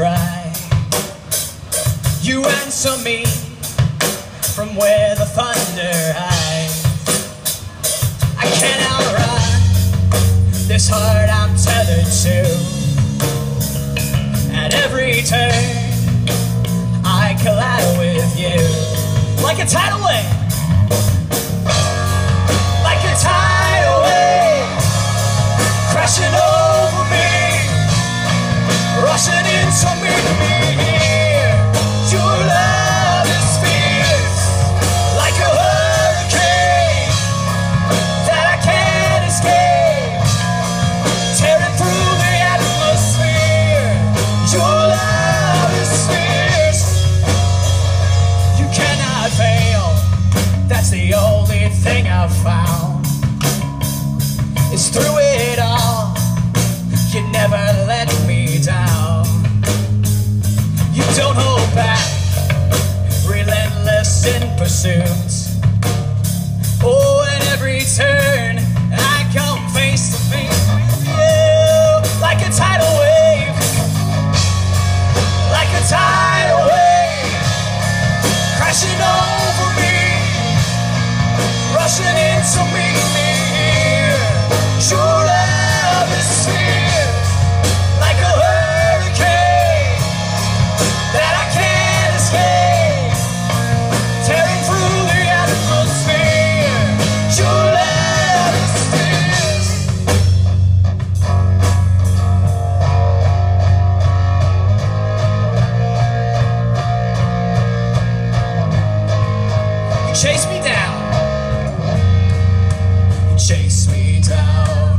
cry You answer me From where the thunder hides. I can't outrun This heart I'm tethered to. At every turn I collide with you. Like a tidal wave. It's found through it. chase me down. Chase me down.